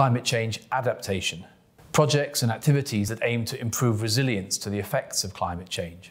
climate change adaptation, projects and activities that aim to improve resilience to the effects of climate change,